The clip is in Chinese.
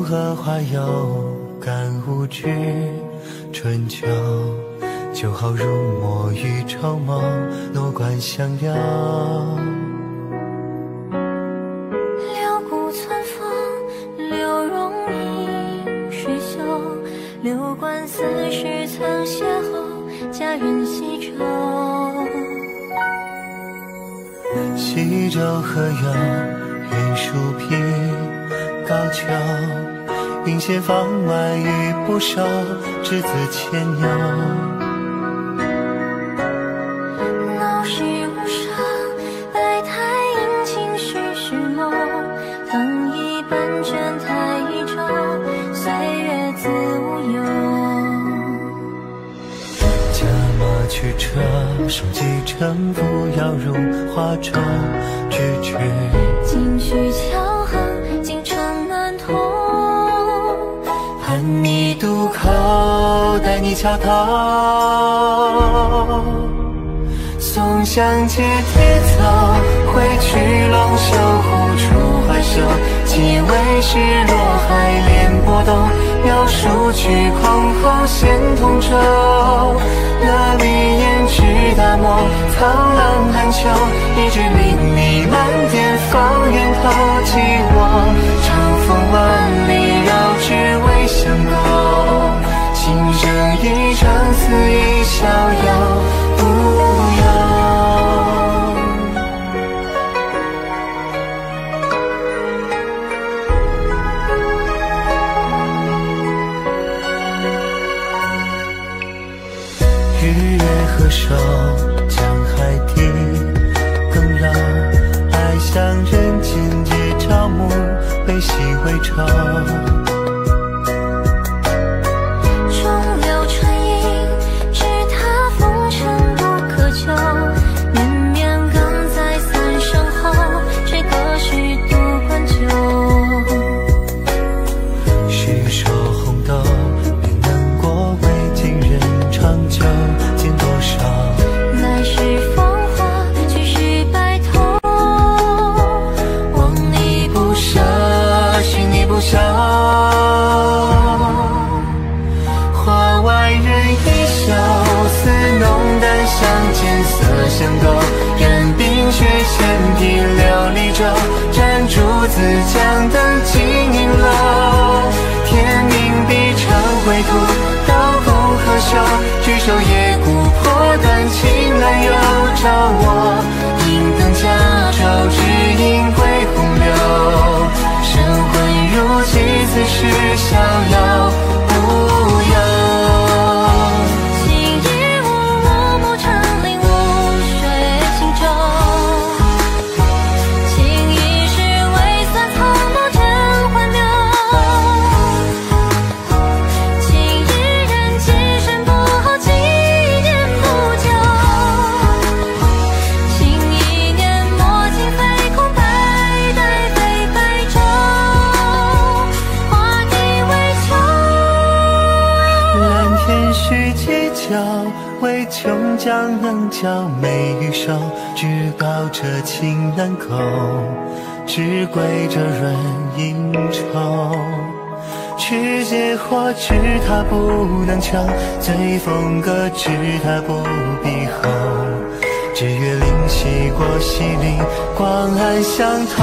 无荷花有感无知，春秋酒好入墨与绸缪，落冠相邀。留骨存风，留容映水袖，留观四时曾邂逅，佳人西洲。西洲何有云树披高丘？云闲放外雨不收，稚子牵牛。闹市无声，百态阴晴时时梦。藤椅半卷台一舟，岁月自无忧。驾马驱车，双骑乘扶，摇入华州之至。金曲桥渡口，待你桥头。松香借铁奏，挥去龙袖，护出怀袖。几为是落海连波动，描述曲空后现同舟。那离烟至大漠，苍狼寒秋。一枝凌厉，漫天放源头。寄我日月合收，江海底更绕。爱向人间借朝暮，悲喜为酬。相间，色须犄角，唯琼浆能教美玉手。至高者情难够，至贵者润应酬。持节或知他不能求，醉风歌知他不必候。只月灵犀过隙里，光暗相投。